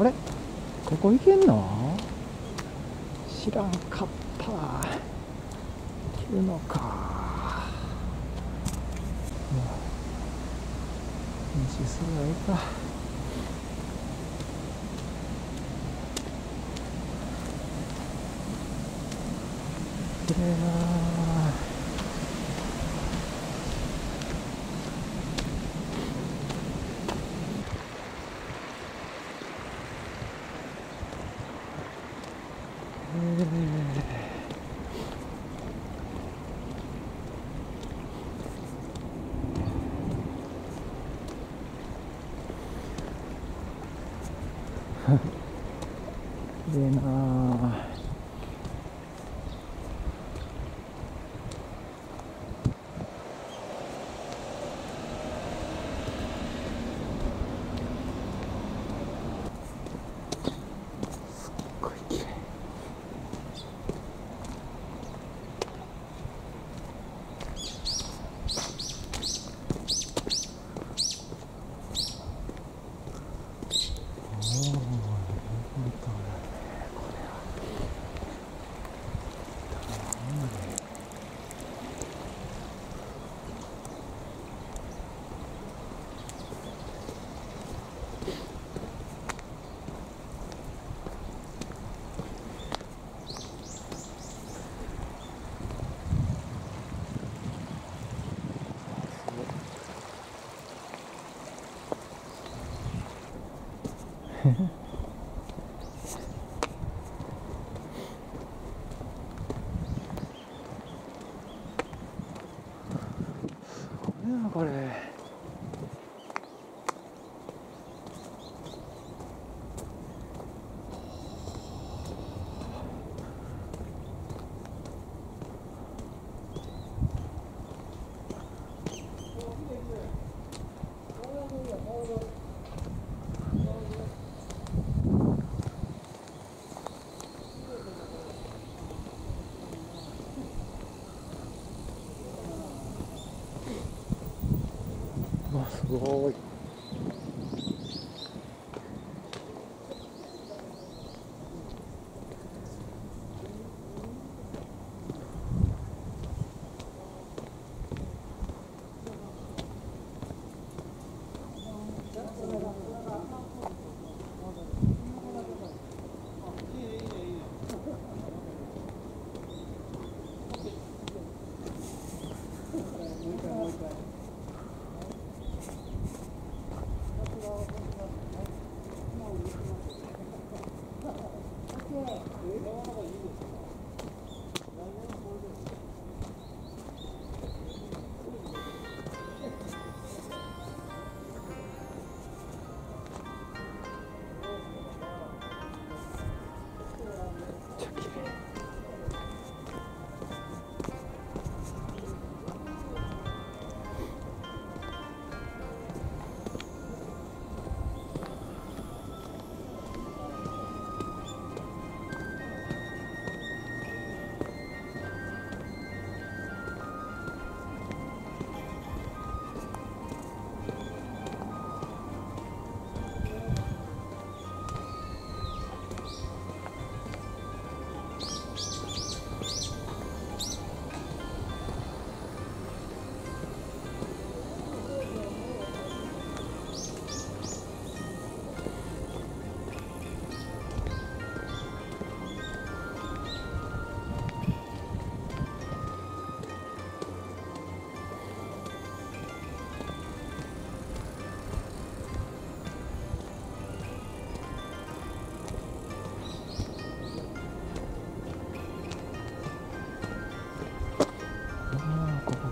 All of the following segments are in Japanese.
あれ？ここ行けんの？知らんかった。行けるのか。練習するわいいか。綺麗な綺麗なすっごい綺麗おお、見事だね、これは。なんだねすごいな、これ。うわ、すごい。め っ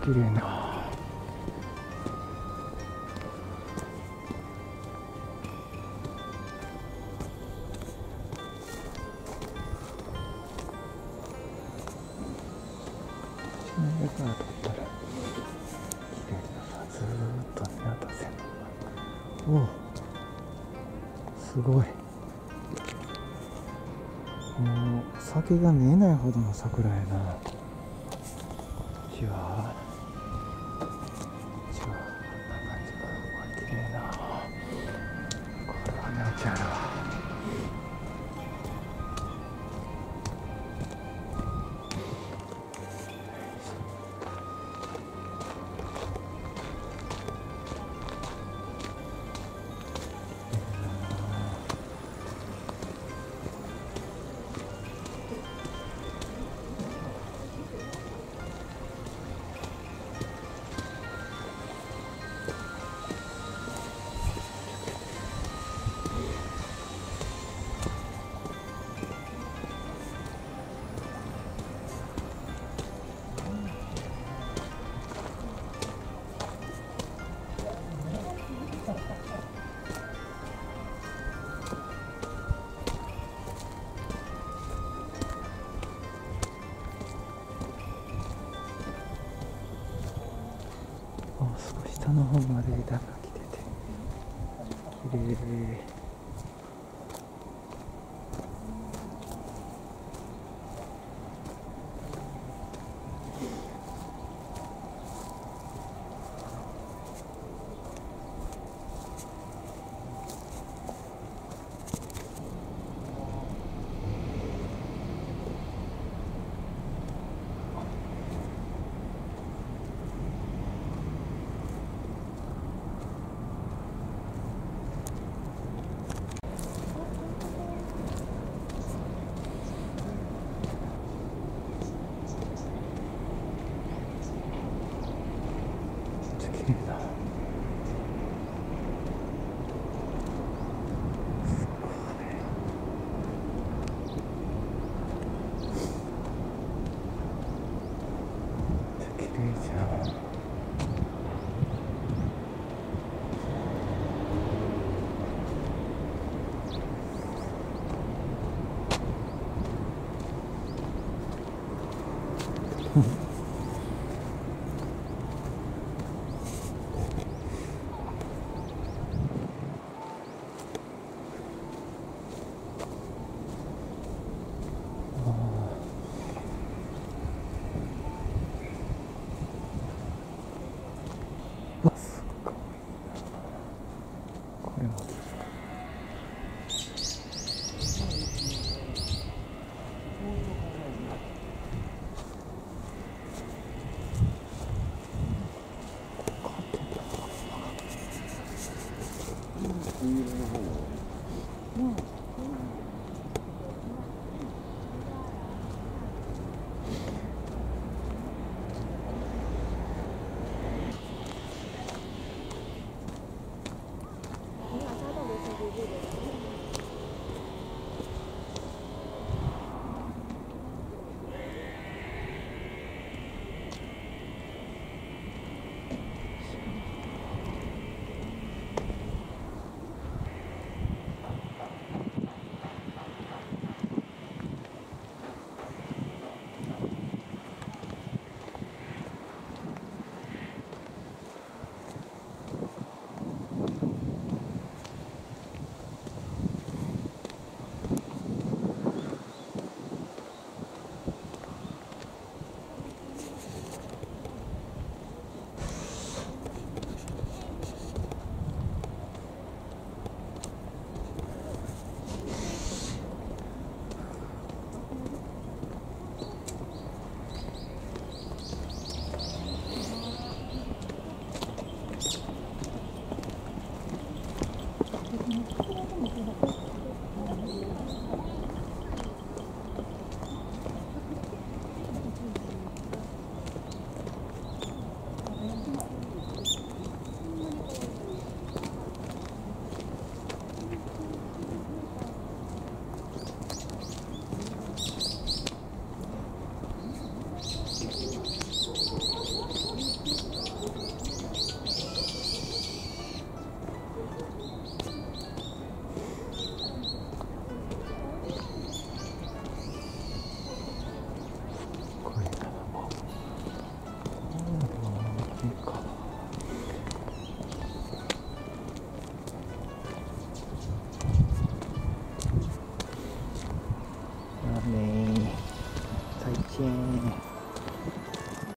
綺麗な。綺麗なさずっと見渡せおおすごいもう先が見えないほどの桜やなじわ少し下の方まで枝が来てて綺麗。